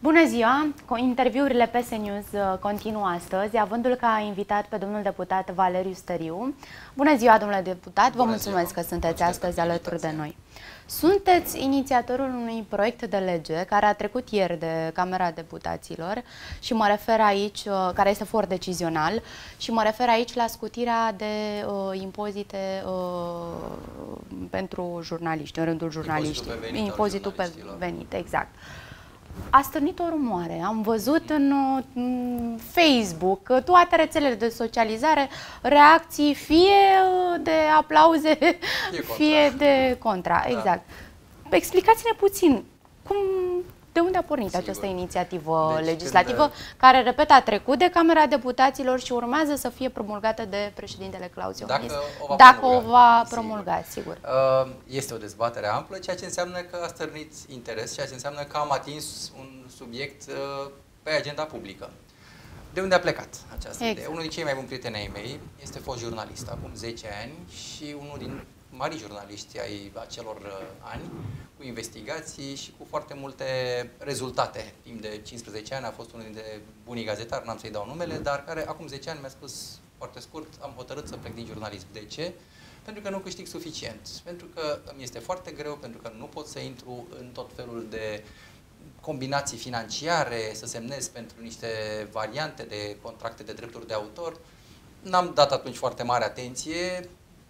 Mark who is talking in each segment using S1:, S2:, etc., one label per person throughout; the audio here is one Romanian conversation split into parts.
S1: Bună ziua! Interviurile PS News uh, continuă astăzi, avândul ca invitat pe domnul deputat Valeriu Stăriu. Bună ziua, domnule deputat! Vă mulțumesc ziua. că sunteți astăzi alături de noi. Sunteți inițiatorul unui proiect de lege care a trecut ieri de Camera Deputaților și mă refer aici, uh, care este foarte decizional, și mă refer aici la scutirea de uh, impozite uh, pentru jurnaliști, în rândul jurnaliștilor.
S2: Impozitul pe venit,
S1: Impozitul pe venit exact. Uh, a stârnit o rumoare. Am văzut în, în Facebook, toate rețelele de socializare, reacții fie de aplauze, fie, fie de contra. Da. Exact. Explicați-ne puțin cum de unde a pornit Sigur. această inițiativă deci, legislativă, când... care, repet, a trecut de Camera Deputaților și urmează să fie promulgată de președintele Claus Iohannis?
S2: Dacă o va
S1: Dacă
S2: promulga,
S1: o va promulga sigur. sigur.
S2: Uh, este o dezbatere amplă, ceea ce înseamnă că a stârnit interes, ceea ce înseamnă că am atins un subiect uh, pe agenda publică. De unde a plecat această exact. idee? Unul din cei mai buni prieteni ai mei este fost jurnalist acum 10 ani și unul din mari jurnaliști ai acelor uh, ani, cu investigații și cu foarte multe rezultate. Timp de 15 ani a fost unul dintre bunii gazetari, n-am să-i dau numele, dar care acum 10 ani mi-a spus foarte scurt, am hotărât să plec din jurnalism. De ce? Pentru că nu câștig suficient. Pentru că îmi este foarte greu, pentru că nu pot să intru în tot felul de combinații financiare, să semnez pentru niște variante de contracte de drepturi de autor. N-am dat atunci foarte mare atenție,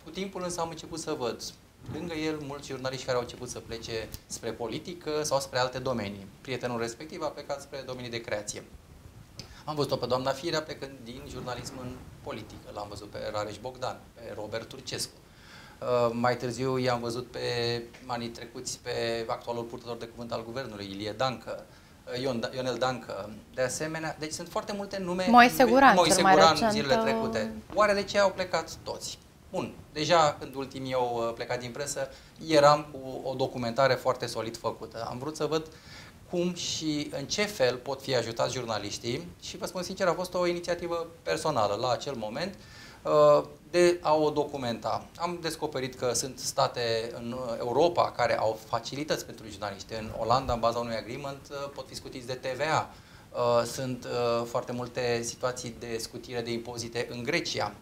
S2: cu timpul însă am început să văd lângă el mulți jurnaliști care au început să plece spre politică sau spre alte domenii. Prietenul respectiv a plecat spre domenii de creație. Am văzut-o pe doamna Firea plecând din jurnalism în politică. L-am văzut pe Rareș Bogdan, pe Robert Turcescu. Uh, mai târziu i-am văzut pe anii trecuți pe actualul purtător de cuvânt al guvernului, Ilie Dancă, uh, Ion, Ionel Dancă. De asemenea, deci sunt foarte multe nume.
S1: Moise Guran,
S2: Moise Guran zilele trecute. Oare de ce au plecat toți? Bun, deja când ultimii au uh, plecat din presă, eram cu o documentare foarte solid făcută. Am vrut să văd cum și în ce fel pot fi ajutați jurnaliștii și vă spun sincer, a fost o inițiativă personală la acel moment uh, de a o documenta. Am descoperit că sunt state în Europa care au facilități pentru jurnaliști. În Olanda, în baza unui agreement, uh, pot fi scutiți de TVA. Sunt foarte multe situații de scutire de impozite în Grecia.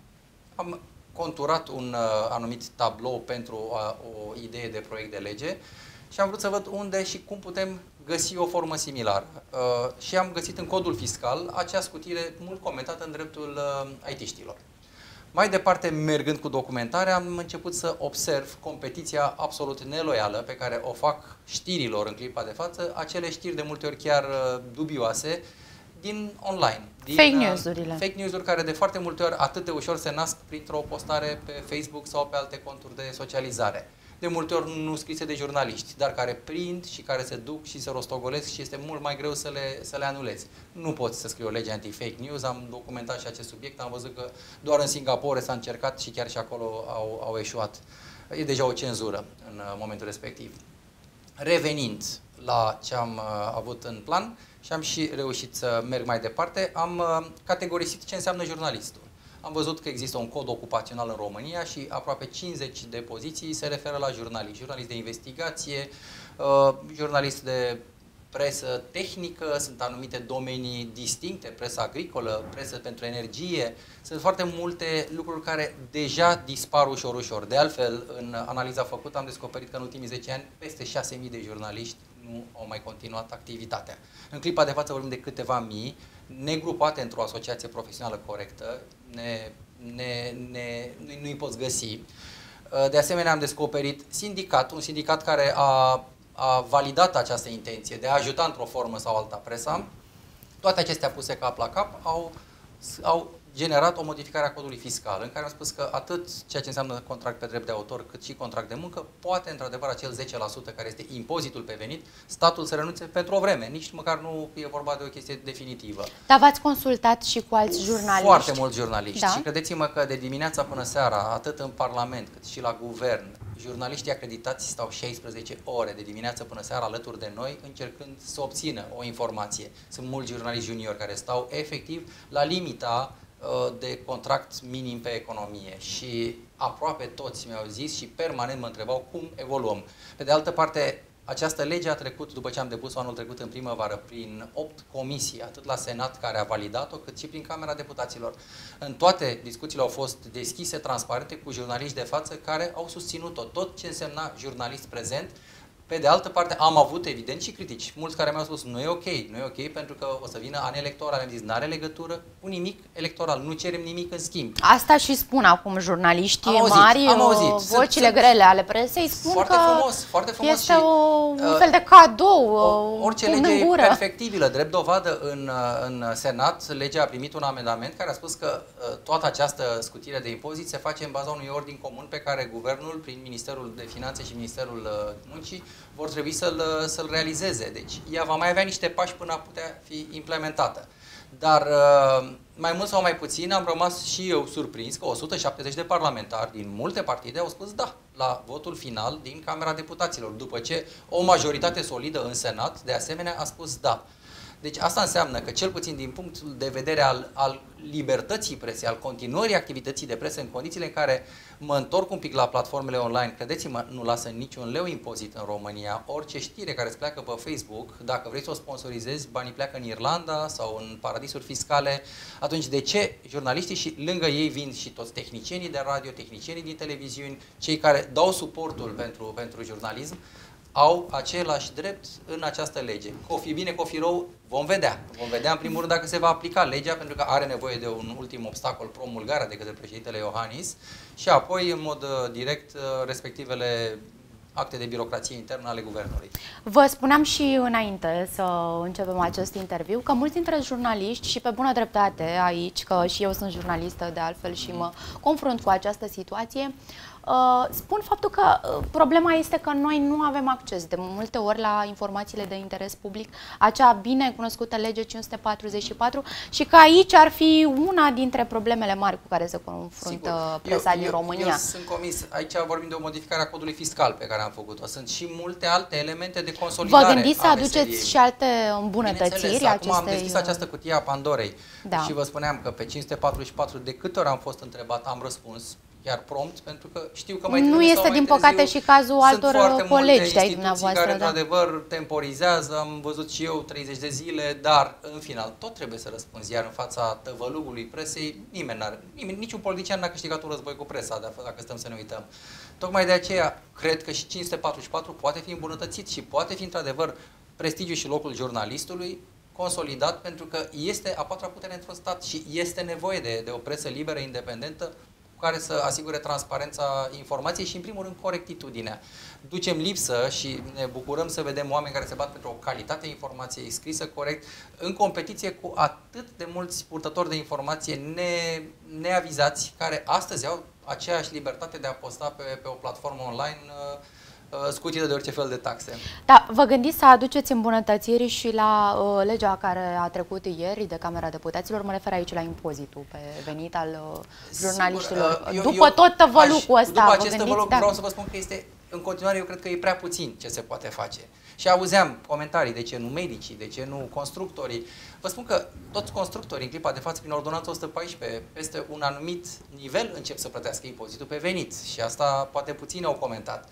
S2: Am conturat un uh, anumit tablou pentru uh, o idee de proiect de lege și am vrut să văd unde și cum putem găsi o formă similară. Uh, și am găsit în codul fiscal acea scutire mult comentată în dreptul uh, IT-știlor. Mai departe, mergând cu documentarea, am început să observ competiția absolut neloială pe care o fac știrilor în clipa de față, acele știri de multe ori chiar uh, dubioase, din online. Din,
S1: fake uh, news-urile.
S2: Fake news-uri care de foarte multe ori atât de ușor se nasc printr-o postare pe Facebook sau pe alte conturi de socializare. De multe ori nu scrise de jurnaliști, dar care prind și care se duc și se rostogolesc și este mult mai greu să le, să le anulezi. Nu poți să scrii o lege anti-fake news, am documentat și acest subiect, am văzut că doar în Singapore s-a încercat și chiar și acolo au, au eșuat. E deja o cenzură în uh, momentul respectiv. Revenind la ce am uh, avut în plan, și am și reușit să merg mai departe. Am uh, categorisit ce înseamnă jurnalistul. Am văzut că există un cod ocupațional în România și aproape 50 de poziții se referă la jurnalist. Jurnalist de investigație, uh, jurnalist de presă tehnică, sunt anumite domenii distincte, presă agricolă, presă pentru energie. Sunt foarte multe lucruri care deja dispar ușor, ușor. De altfel, în analiza făcută am descoperit că în ultimii 10 ani peste 6.000 de jurnaliști nu au mai continuat activitatea. În clipa de față vorbim de câteva mii, negrupate într-o asociație profesională corectă, ne, ne, ne, nu-i poți găsi. De asemenea, am descoperit sindicat, un sindicat care a, a validat această intenție de a ajuta într-o formă sau alta presa. Toate acestea puse cap la cap au, au generat o modificare a codului fiscal, în care am spus că atât ceea ce înseamnă contract pe drept de autor, cât și contract de muncă, poate într-adevăr acel 10% care este impozitul pe venit, statul să renunțe pentru o vreme, nici măcar nu e vorba de o chestie definitivă.
S1: Dar v-ați consultat și cu alți jurnaliști?
S2: Foarte mulți jurnaliști da? și credeți-mă că de dimineața până seara, atât în Parlament cât și la Guvern, jurnaliștii acreditați stau 16 ore de dimineață până seara alături de noi, încercând să obțină o informație. Sunt mulți jurnaliști juniori care stau efectiv la limita Uh, de contract minim pe economie și aproape toți mi-au zis și permanent mă întrebau cum evoluăm. Pe de altă parte, această lege a trecut, după ce am depus-o anul trecut în primăvară, prin 8 comisii, atât la Senat care a validat-o, cât și prin Camera Deputaților. În toate discuțiile au fost deschise, transparente, cu jurnaliști de față care au susținut-o. Tot ce însemna jurnalist prezent, pe de altă parte, am avut evident și critici. Mulți care mi-au spus, nu e ok, nu e ok pentru că o să vină ani electorale. Am zis, nu are legătură cu nimic electoral, nu cerem nimic în schimb.
S1: Asta și spun acum jurnaliștii am auzit, mari, am auzit. vocile sunt, grele ale presei spun
S2: foarte
S1: că
S2: frumos, foarte frumos
S1: este
S2: și,
S1: o, un uh, fel de cadou, o,
S2: Orice lege e perfectibilă. Drept dovadă, în, uh, în Senat, legea a primit un amendament care a spus că uh, toată această scutire de impozit se face în baza unui ordin comun pe care guvernul, prin Ministerul de Finanțe și Ministerul Muncii, vor trebui să-l, să-l realizeze. Deci ea va mai avea niște pași până a putea fi implementată. Dar uh, mai mult sau mai puțin am rămas și eu surprins că 170 de parlamentari din multe partide au spus da la votul final din Camera Deputaților, după ce o majoritate solidă în Senat de asemenea a spus da. Deci asta înseamnă că, cel puțin din punctul de vedere al, al libertății presei, al continuării activității de presă în condițiile în care mă întorc un pic la platformele online, credeți-mă, nu lasă niciun leu impozit în România. Orice știre care îți pleacă pe Facebook, dacă vrei să o sponsorizezi, banii pleacă în Irlanda sau în paradisuri fiscale, atunci de ce jurnaliștii și lângă ei vin și toți tehnicienii de radio, tehnicienii din televiziuni, cei care dau suportul pentru, pentru jurnalism, au același drept în această lege. Cofi bine, cofi rău, vom vedea. Vom vedea în primul rând dacă se va aplica legea, pentru că are nevoie de un ultim obstacol, promulgarea de către președintele Iohannis și apoi, în mod uh, direct, uh, respectivele acte de birocrație internă ale guvernului.
S1: Vă spuneam și înainte să începem acest interviu că mulți dintre jurnaliști și pe bună dreptate aici, că și eu sunt jurnalistă de altfel și mă confrunt cu această situație, Uh, spun faptul că uh, problema este că noi nu avem acces de multe ori la informațiile de interes public, acea bine cunoscută lege 544 și că aici ar fi una dintre problemele mari cu care se confruntă Sigur. presa eu, din România.
S2: Eu, eu sunt comis, aici vorbim de o modificare a codului fiscal pe care am făcut-o. Sunt și multe alte elemente de consolidare
S1: Vă gândiți să aduceți și alte îmbunătățiri
S2: acum am deschis uh, această cutie a Pandorei da. și vă spuneam că pe 544 de câte ori am fost întrebat, am răspuns chiar prompt, pentru că știu că mai
S1: Nu este, din păcate, târziu. și cazul altor colegi
S2: ai dumneavoastră. care, da. într-adevăr, temporizează, am văzut și eu 30 de zile, dar, în final, tot trebuie să răspunzi. Iar în fața tăvălugului presei, nimeni n-are, nimeni, niciun politician n-a câștigat un război cu presa, dacă stăm să ne uităm. Tocmai de aceea, cred că și 544 poate fi îmbunătățit și poate fi, într-adevăr, prestigiul și locul jurnalistului consolidat pentru că este a patra putere într-un stat și este nevoie de, de o presă liberă, independentă, cu care să asigure transparența informației și, în primul rând, corectitudinea. Ducem lipsă și ne bucurăm să vedem oameni care se bat pentru o calitate a informației scrisă corect, în competiție cu atât de mulți purtători de informație ne, neavizați, care astăzi au aceeași libertate de a posta pe, pe o platformă online uh, Uh, scutită de orice fel de taxe.
S1: Da, vă gândiți să aduceți îmbunătățiri și la uh, legea care a trecut ieri de Camera Deputaților, mă refer aici la impozitul pe venit al uh, jurnaliștilor. Sigur, uh, eu, după eu tot tăvălucul ăsta,
S2: După acest tăvăluc da. vreau să vă spun că este, în continuare, eu cred că e prea puțin ce se poate face. Și auzeam comentarii, de ce nu medicii, de ce nu constructorii. Vă spun că toți constructorii în clipa de față, prin ordonanța 114, peste un anumit nivel încep să plătească impozitul pe venit. Și asta poate puțin au comentat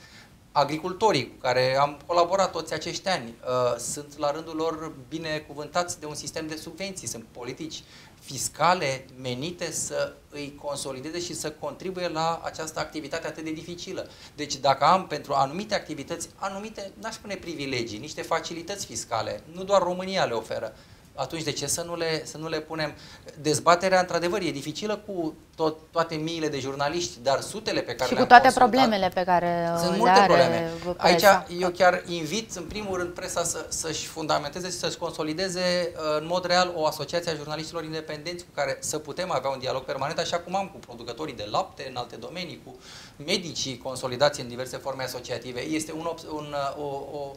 S2: agricultorii cu care am colaborat toți acești ani uh, sunt la rândul lor binecuvântați de un sistem de subvenții, sunt politici fiscale menite să îi consolideze și să contribuie la această activitate atât de dificilă. Deci dacă am pentru anumite activități, anumite, n-aș spune privilegii, niște facilități fiscale, nu doar România le oferă, atunci de ce să nu le, să nu le punem? Dezbaterea, într-adevăr, e dificilă cu tot, toate miile de jurnaliști, dar sutele pe care
S1: și
S2: le-am
S1: cu toate problemele pe care
S2: Sunt multe probleme. Presa. Aici eu chiar invit, în primul rând, presa să, să-și fundamenteze și să-și consolideze uh, în mod real o asociație a jurnaliștilor independenți cu care să putem avea un dialog permanent, așa cum am cu producătorii de lapte în alte domenii, cu medicii consolidați în diverse forme asociative. Este un, un, uh, o, o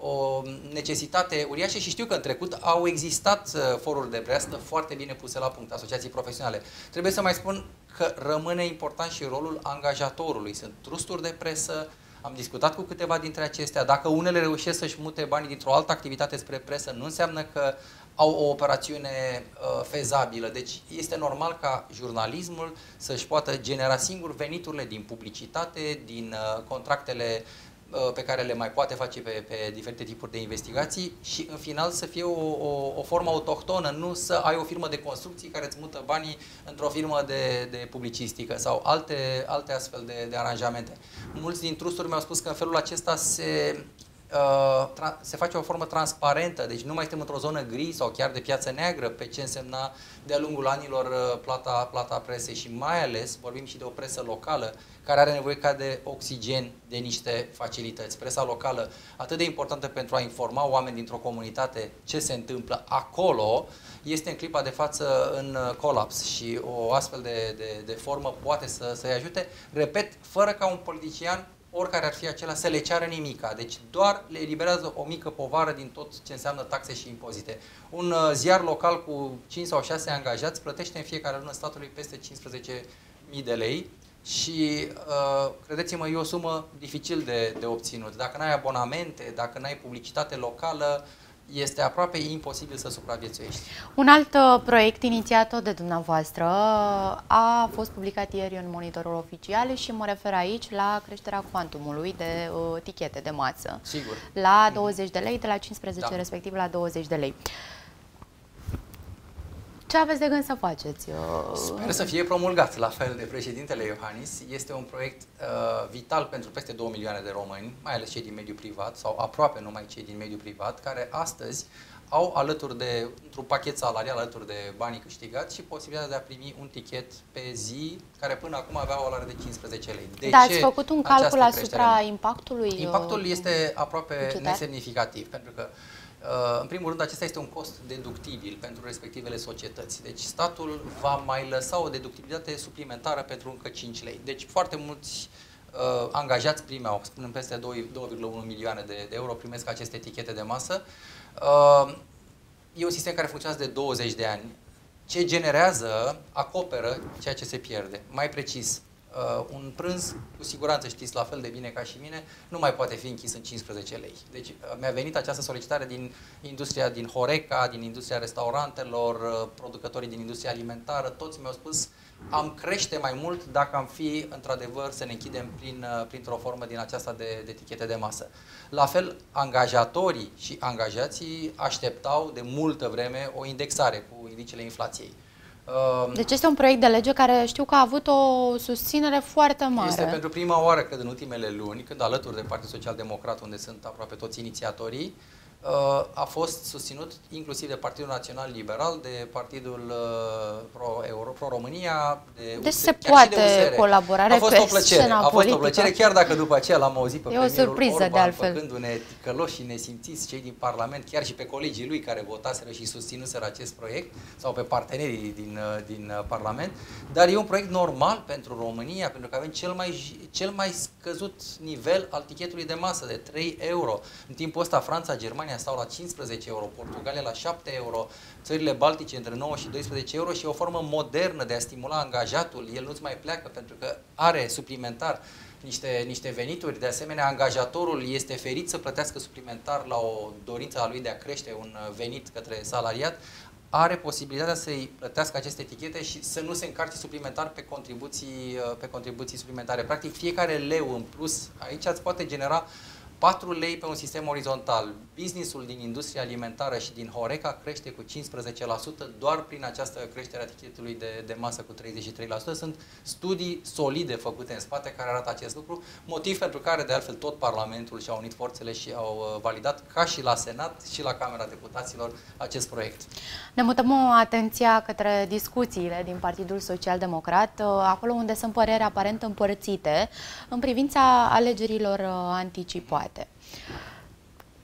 S2: o necesitate uriașă și știu că în trecut au existat uh, foruri de breastă foarte bine puse la punct, asociații profesionale. Trebuie să mai spun că rămâne important și rolul angajatorului. Sunt trusturi de presă, am discutat cu câteva dintre acestea. Dacă unele reușesc să-și mute banii dintr-o altă activitate spre presă, nu înseamnă că au o operațiune uh, fezabilă. Deci este normal ca jurnalismul să-și poată genera singur veniturile din publicitate, din uh, contractele uh, pe care le mai poate face pe, pe diferite tipuri de investigații și în final să fie o, o, o formă autohtonă, nu să ai o firmă de construcții care îți mută banii într-o firmă de, de publicistică sau alte, alte astfel de, de aranjamente. Mulți din trusturi mi-au spus că în felul acesta se Uh, se face o formă transparentă, deci nu mai suntem într-o zonă gri sau chiar de piață neagră pe ce însemna de-a lungul anilor uh, plata, plata presei și mai ales vorbim și de o presă locală care are nevoie ca de oxigen, de niște facilități. Presa locală atât de importantă pentru a informa oameni dintr-o comunitate ce se întâmplă acolo, este în clipa de față în uh, colaps și o astfel de, de, de formă poate să, să-i ajute, repet, fără ca un politician oricare ar fi acela, să le ceară nimica. Deci doar le eliberează o mică povară din tot ce înseamnă taxe și impozite. Un uh, ziar local cu 5 sau 6 angajați plătește în fiecare lună statului peste 15.000 de lei și uh, credeți-mă, e o sumă dificil de, de obținut. Dacă nu ai abonamente, dacă nu ai publicitate locală, este aproape imposibil să supraviețuiești.
S1: Un alt uh, proiect inițiat de dumneavoastră a fost publicat ieri în monitorul oficial și mă refer aici la creșterea cuantumului de uh, tichete de masă.
S2: Sigur.
S1: La 20 de lei, de la 15 da. respectiv la 20 de lei. Ce aveți de gând să faceți?
S2: Sper să fie promulgat la fel de președintele Iohannis. Este un proiect uh, vital pentru peste 2 milioane de români, mai ales cei din mediul privat sau aproape numai cei din mediul privat, care astăzi au alături de, într-un pachet salarial, alături de banii câștigați și posibilitatea de a primi un tichet pe zi, care până acum avea o valoare de 15 lei.
S1: De da, ați făcut un calcul asupra impactului?
S2: Impactul uh, este aproape bugetar? nesemnificativ, pentru că Uh, în primul rând, acesta este un cost deductibil pentru respectivele societăți. Deci statul va mai lăsa o deductibilitate suplimentară pentru încă 5 lei. Deci foarte mulți uh, angajați primeau, spunem peste 2,1 milioane de, de euro, primesc aceste etichete de masă. Uh, e un sistem care funcționează de 20 de ani. Ce generează, acoperă ceea ce se pierde. Mai precis, Uh, un prânz, cu siguranță știți la fel de bine ca și mine, nu mai poate fi închis în 15 lei. Deci uh, mi-a venit această solicitare din industria din Horeca, din industria restaurantelor, uh, producătorii din industria alimentară, toți mi-au spus am crește mai mult dacă am fi într-adevăr să ne închidem prin, uh, printr-o formă din aceasta de, de etichete de masă. La fel, angajatorii și angajații așteptau de multă vreme o indexare cu indicele inflației.
S1: Ehm, deci este un proiect de lege care știu că a avut o susținere foarte mare.
S2: Este pentru prima oară, cred, în ultimele luni, când alături de Partidul Social Democrat, unde sunt aproape toți inițiatorii, a fost susținut inclusiv de Partidul Național Liberal, de Partidul uh, Pro-Euro, Pro-România, de
S1: Deci se poate de colaborare
S2: a fost
S1: pe
S2: o plăcere, A fost o plăcere, chiar dacă după aceea l-am auzit pe
S1: e premierul o surpriză,
S2: Orban,
S1: de altfel.
S2: făcându-ne ticăloși și nesimțiți cei din Parlament, chiar și pe colegii lui care votaseră și susținuseră acest proiect, sau pe partenerii din, uh, din uh, Parlament, dar e un proiect normal pentru România, pentru că avem cel mai, cel mai scăzut nivel al tichetului de masă, de 3 euro. În timpul ăsta Franța, Germania, Germania stau la 15 euro, Portugalia la 7 euro, țările Baltice între 9 și 12 euro și e o formă modernă de a stimula angajatul. El nu-ți mai pleacă pentru că are suplimentar niște, niște venituri. De asemenea, angajatorul este ferit să plătească suplimentar la o dorință a lui de a crește un venit către salariat are posibilitatea să-i plătească aceste etichete și să nu se încarce suplimentar pe contribuții, pe contribuții suplimentare. Practic, fiecare leu în plus aici îți poate genera 4 lei pe un sistem orizontal. Businessul din industria alimentară și din Horeca crește cu 15% doar prin această creștere a tichetului de, de masă cu 33%. Sunt studii solide făcute în spate care arată acest lucru, motiv pentru care de altfel tot Parlamentul și-a unit forțele și au uh, validat ca și la Senat și la Camera Deputaților acest proiect.
S1: Ne mutăm atenția către discuțiile din Partidul Social Democrat, uh, acolo unde sunt păreri aparent împărțite în privința alegerilor uh, anticipate poate.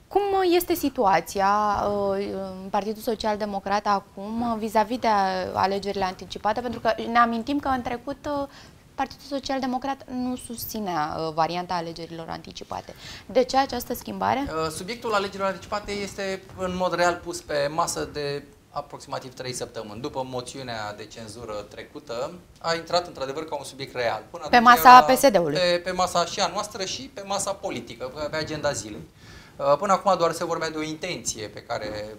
S1: Cum este situația uh, în Partidul Social Democrat acum uh, vis-a-vis -vis de alegerile anticipate? Pentru că ne amintim că în trecut uh, Partidul Social Democrat nu susținea varianta alegerilor anticipate. De ce această schimbare?
S2: Subiectul alegerilor anticipate este în mod real pus pe masă de aproximativ 3 săptămâni. După moțiunea de cenzură trecută, a intrat într-adevăr ca un subiect real.
S1: Până pe masa PSD-ului.
S2: Pe, pe masa și a noastră și pe masa politică, pe agenda zilei. Uh, până acum doar se vorbea de o intenție pe care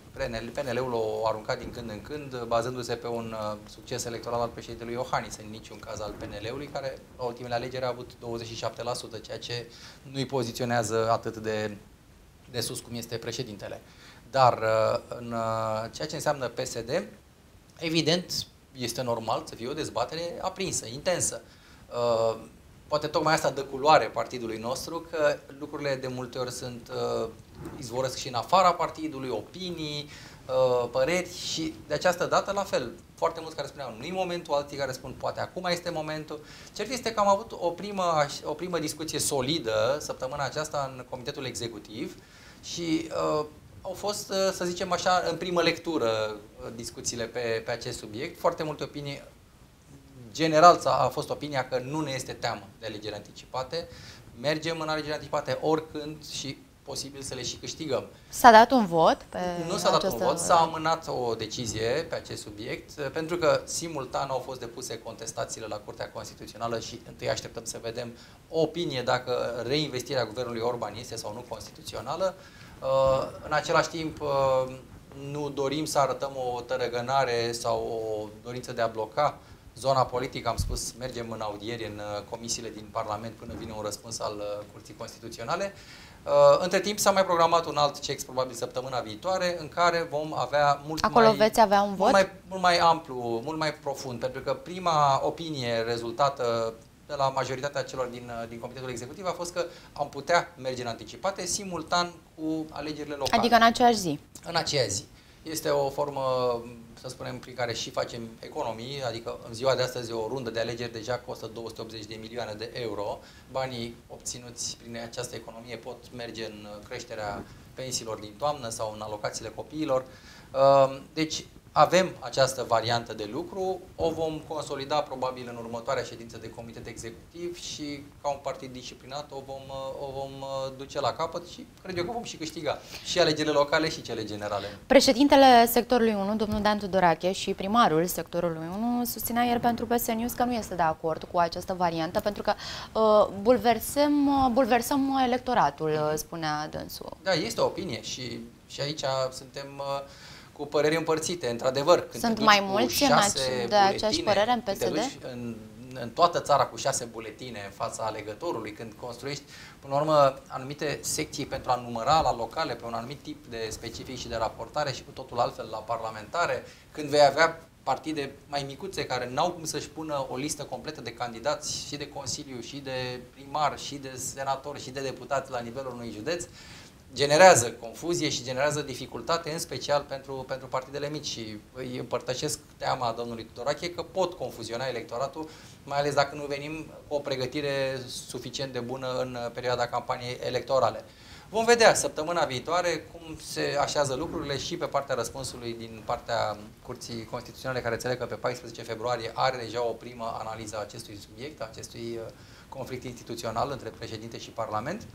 S2: PNL-ul o aruncat din când în când, bazându-se pe un uh, succes electoral al președintelui Iohannis, în niciun caz al PNL-ului, care la ultimele alegeri a avut 27%, ceea ce nu îi poziționează atât de, de sus cum este președintele. Dar uh, în ceea ce înseamnă PSD, evident, este normal să fie o dezbatere aprinsă, intensă poate tocmai asta dă culoare partidului nostru, că lucrurile de multe ori sunt uh, izvorăsc și în afara partidului, opinii, uh, păreri și de această dată la fel. Foarte mulți care spuneau nu-i momentul, alții care spun poate acum este momentul. Cert este că am avut o primă, o primă discuție solidă săptămâna aceasta în Comitetul Executiv și uh, au fost, uh, să zicem așa, în primă lectură uh, discuțiile pe, pe acest subiect. Foarte multe opinii general a fost opinia că nu ne este teamă de alegeri anticipate. Mergem în alegeri anticipate oricând și posibil să le și câștigăm.
S1: S-a dat un vot pe
S2: Nu s-a dat un vot, s-a amânat o decizie pe acest subiect, pentru că simultan au fost depuse contestațiile la Curtea Constituțională și întâi așteptăm să vedem o opinie dacă reinvestirea guvernului Orban este sau nu constituțională. Uh, în același timp, uh, nu dorim să arătăm o tărăgănare sau o dorință de a bloca zona politică, am spus, mergem în audieri în uh, comisiile din Parlament până vine un răspuns al uh, Curții Constituționale. Uh, între timp s-a mai programat un alt CEX, probabil săptămâna viitoare, în care vom avea mult
S1: Acolo
S2: mai,
S1: veți avea un vot?
S2: Mult mai, mult mai amplu, mult mai profund, pentru că prima opinie rezultată de la majoritatea celor din, din Comitetul Executiv a fost că am putea merge în anticipate simultan cu alegerile locale.
S1: Adică în aceeași zi?
S2: În aceeași zi. Este o formă să spunem, prin care și facem economii, adică în ziua de astăzi o rundă de alegeri deja costă 280 de milioane de euro. Banii obținuți prin această economie pot merge în creșterea pensiilor din toamnă sau în alocațiile copiilor. Ehm, deci avem această variantă de lucru, o vom consolida probabil în următoarea ședință de comitet executiv și ca un partid disciplinat o vom, o vom uh, duce la capăt și cred eu că vom și câștiga și alegerile locale și cele generale.
S1: Președintele sectorului 1, domnul Dan Tudorache și primarul sectorului 1 susținea ieri pentru PS News că nu este de acord cu această variantă pentru că uh, bulversăm, uh, bulversăm electoratul, uh, spunea dânsul.
S2: Da, este o opinie și, și aici suntem uh, cu păreri împărțite, într-adevăr.
S1: Când Sunt mai mulți în de aceeași părere în PSD?
S2: În, în toată țara cu șase buletine în fața alegătorului, când construiești, până la urmă, anumite secții pentru a număra la locale pe un anumit tip de specific și de raportare și cu totul altfel la parlamentare, când vei avea partide mai micuțe care n-au cum să-și pună o listă completă de candidați și de consiliu, și de primar, și de senator, și de deputați la nivelul unui județ, generează confuzie și generează dificultate, în special pentru, pentru partidele mici. Și îi împărtășesc teama domnului Tudorache că pot confuziona electoratul, mai ales dacă nu venim cu o pregătire suficient de bună în perioada campaniei electorale. Vom vedea săptămâna viitoare cum se așează lucrurile și pe partea răspunsului din partea Curții Constituționale, care înțeleg că pe 14 februarie are deja o primă analiză a acestui subiect, a acestui uh, conflict instituțional între președinte și Parlament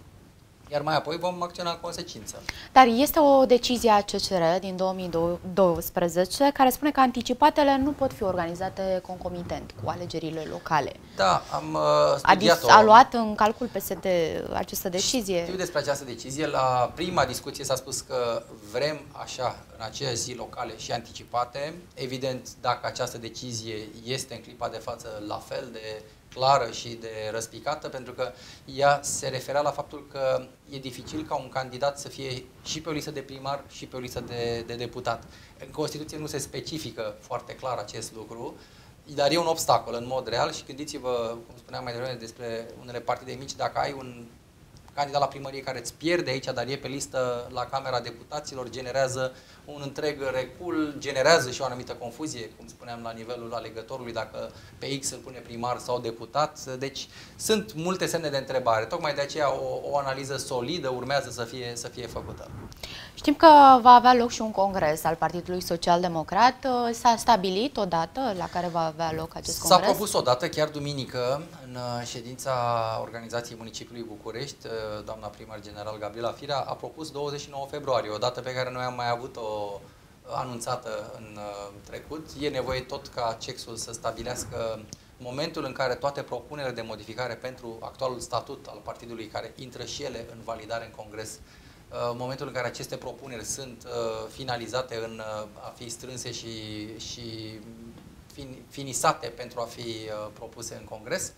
S2: iar mai apoi vom acționa în consecință.
S1: Dar este o decizie a CCR din 2012 care spune că anticipatele nu pot fi organizate concomitent cu alegerile locale.
S2: Da, am uh, studiat-o.
S1: A, a luat în calcul PSD această decizie?
S2: Știu despre această decizie. La prima discuție s-a spus că vrem așa, în aceeași zi locale și anticipate. Evident, dacă această decizie este în clipa de față la fel de clară și de răspicată, pentru că ea se referea la faptul că e dificil ca un candidat să fie și pe o listă de primar și pe o listă de, de deputat. În Constituție nu se specifică foarte clar acest lucru, dar e un obstacol în mod real și gândiți-vă, cum spuneam mai devreme, despre unele partide mici, dacă ai un candidat la primărie care îți pierde aici, dar e pe listă la Camera Deputaților, generează un întreg recul, generează și o anumită confuzie, cum spuneam, la nivelul alegătorului, dacă pe X îl pune primar sau deputat. Deci sunt multe semne de întrebare. Tocmai de aceea o, o analiză solidă urmează să fie, să fie făcută.
S1: Știm că va avea loc și un congres al Partidului Social Democrat. S-a stabilit o dată la care va avea loc acest congres?
S2: S-a propus o dată, chiar duminică, în uh, ședința Organizației Municipiului București, uh, doamna primar general Gabriela Firea a propus 29 februarie, o dată pe care noi am mai avut-o anunțată în uh, trecut. E nevoie tot ca CEX-ul să stabilească momentul în care toate propunerile de modificare pentru actualul statut al partidului care intră și ele în validare în Congres în momentul în care aceste propuneri sunt finalizate în a fi strânse și, și finisate pentru a fi propuse în Congres,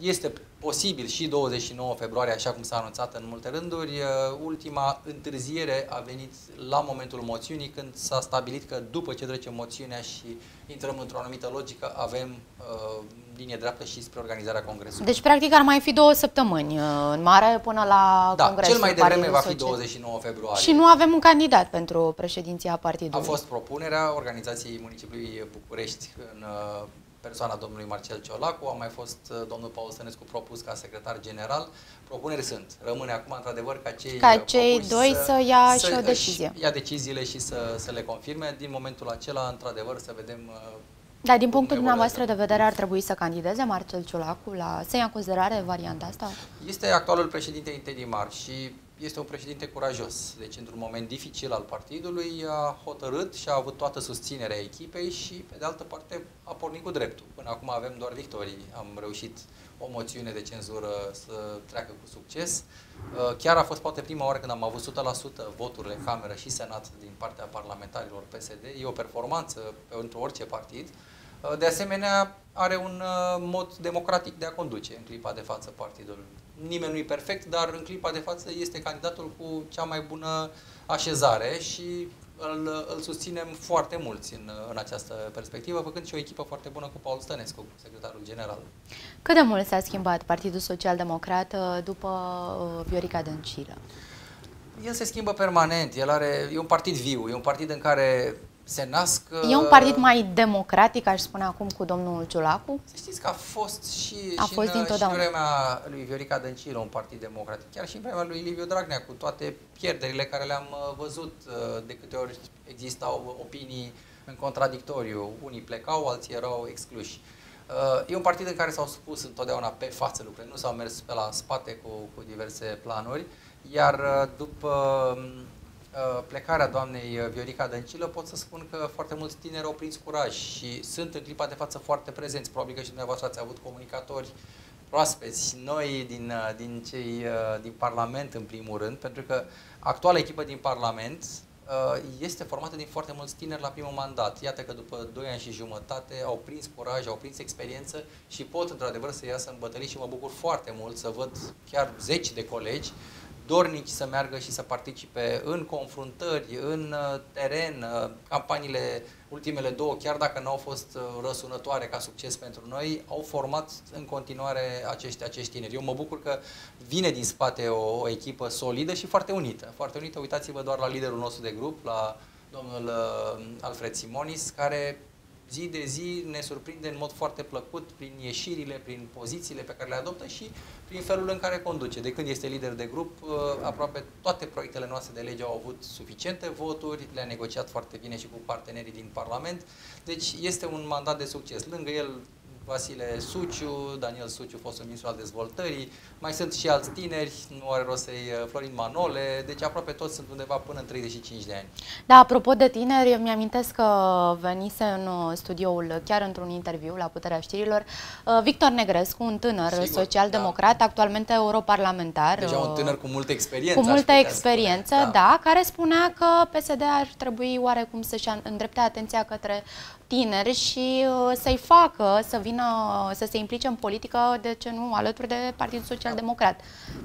S2: este posibil și 29 februarie, așa cum s-a anunțat în multe rânduri. Uh, ultima întârziere a venit la momentul moțiunii, când s-a stabilit că după ce trece moțiunea și intrăm într-o anumită logică, avem uh, linie dreaptă și spre organizarea congresului.
S1: Deci, practic, ar mai fi două săptămâni uh, în mare până la
S2: da,
S1: congresul.
S2: cel mai devreme va fi 29 februarie.
S1: Și nu avem un candidat pentru președinția partidului.
S2: A fost propunerea organizației municipiului București în uh, persoana domnului Marcel Ciolacu, a mai fost uh, domnul Paul Stănescu propus ca secretar general. Propuneri sunt. Rămâne acum, într-adevăr, ca cei,
S1: ca cei doi să, să ia
S2: să,
S1: și o decizie.
S2: ia deciziile și să, să le confirme. Din momentul acela, într-adevăr, să vedem uh,
S1: da, din punctul dumneavoastră de vedere ar trebui să candideze Marcel Ciolacu la să ia în considerare varianta asta?
S2: Este actualul președinte interimar și este un președinte curajos. Deci, într-un moment dificil al partidului, a hotărât și a avut toată susținerea echipei și, pe de altă parte, a pornit cu dreptul. Până acum avem doar victorii. Am reușit o moțiune de cenzură să treacă cu succes. Uh, chiar a fost poate prima oară când am avut 100% voturile în Cameră și Senat din partea parlamentarilor PSD. E o performanță pentru orice partid. Uh, de asemenea, are un uh, mod democratic de a conduce în clipa de față partidul nimeni nu e perfect, dar în clipa de față este candidatul cu cea mai bună așezare și îl, îl susținem foarte mulți în, în această perspectivă, făcând și o echipă foarte bună cu Paul Stănescu, secretarul general.
S1: Cât de mult s-a schimbat Partidul Social Democrat uh, după uh, Viorica Dăncilă?
S2: El se schimbă permanent, el are, e un partid viu, e un partid în care se nasc...
S1: E un partid mai democratic, aș spune acum, cu domnul Ciolacu?
S2: Să știți că a fost și,
S1: a
S2: și,
S1: fost
S2: în, și în vremea lui Viorica Dăncilă un partid democratic, chiar și în vremea lui Liviu Dragnea, cu toate pierderile care le-am uh, văzut, uh, de câte ori existau opinii în contradictoriu. Unii plecau, alții erau excluși. Uh, e un partid în care s-au spus întotdeauna pe față lucrurile, nu s-au mers pe la spate cu, cu diverse planuri, iar după um, Uh, plecarea doamnei uh, Viorica Dăncilă, pot să spun că foarte mulți tineri au prins curaj și sunt în clipa de față foarte prezenți. Probabil că și dumneavoastră ați avut comunicatori proaspeți, noi din, uh, din cei din Parlament în primul rând, pentru că actuala echipă din Parlament este formată din foarte mulți tineri la primul mandat. Iată că după 2 ani și jumătate au prins curaj, au prins experiență și pot într-adevăr să iasă în bătălii și mă bucur foarte mult să văd chiar zeci de colegi dornici să meargă și să participe în confruntări, în uh, teren, uh, campaniile ultimele două, chiar dacă nu au fost uh, răsunătoare ca succes pentru noi, au format în continuare acești, acești tineri. Eu mă bucur că vine din spate o, o echipă solidă și foarte unită. Foarte unită, uitați-vă doar la liderul nostru de grup, la domnul Alfred Simonis, care zi de zi ne surprinde în mod foarte plăcut prin ieșirile, prin pozițiile pe care le adoptă și prin felul în care conduce. De când este lider de grup, uh, aproape toate proiectele noastre de lege au avut suficiente voturi, le-a negociat foarte bine și cu partenerii din Parlament, deci este un mandat de succes. Lângă el Vasile Suciu, Daniel Suciu, fostul ministru al dezvoltării, mai sunt și alți tineri, nu are rost să uh, Florin Manole, deci aproape toți sunt undeva până în 35 de ani.
S1: Da, apropo de tineri, mi-amintesc că venise în uh, studioul, chiar într-un interviu la Puterea Știrilor, uh, Victor Negrescu, un tânăr social-democrat, da. actualmente europarlamentar.
S2: Deja un tânăr cu multă experiență.
S1: Cu multă experiență, da. da, care spunea că PSD ar trebui oarecum să-și îndrepte atenția către tineri și uh, să-i facă să vină, să se implice în politică, de ce nu, alături de Partidul Social Democrat.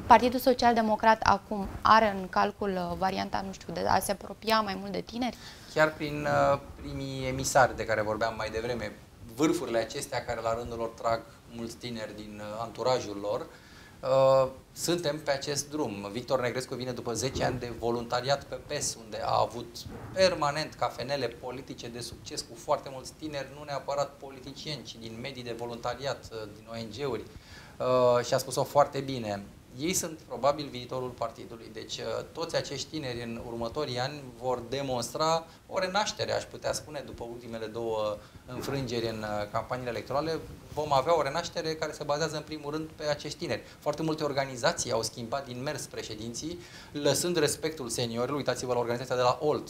S1: Partidul Social Democrat acum are în calcul uh, varianta, nu știu, de a se apropia mai mult de tineri?
S2: Chiar prin uh, primii emisari de care vorbeam mai devreme, vârfurile acestea care la rândul lor trag mulți tineri din uh, anturajul lor, uh, Uh, suntem pe acest drum. Victor Negrescu vine după 10 ani de voluntariat pe PES, unde a avut permanent cafenele politice de succes cu foarte mulți tineri, nu neapărat politicieni, ci din medii de voluntariat, uh, din ONG-uri. Uh, și a spus-o foarte bine ei sunt probabil viitorul partidului. Deci uh, toți acești tineri în următorii ani vor demonstra o renaștere, aș putea spune, după ultimele două înfrângeri în uh, campaniile electorale, vom avea o renaștere care se bazează în primul rând pe acești tineri. Foarte multe organizații au schimbat din mers președinții, lăsând respectul seniorilor. Uitați-vă la organizația de la Olt,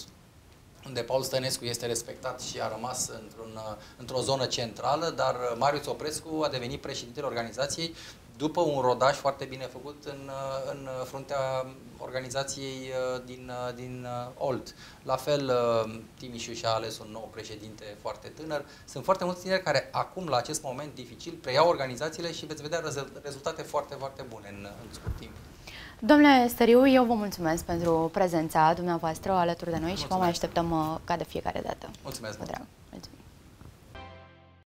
S2: unde Paul Stănescu este respectat și a rămas într-un, uh, într-o zonă centrală, dar Marius Oprescu a devenit președintele organizației după un rodaj foarte bine făcut în, în fruntea organizației din, din Olt. La fel, Timișu și-a ales un nou președinte foarte tânăr. Sunt foarte mulți tineri care acum, la acest moment dificil, preiau organizațiile și veți vedea rezultate foarte, foarte bune în, în scurt timp.
S1: Domnule Stăriu, eu vă mulțumesc pentru prezența dumneavoastră alături de noi mulțumesc. și vă mai așteptăm ca de fiecare dată.
S2: Mulțumesc mult!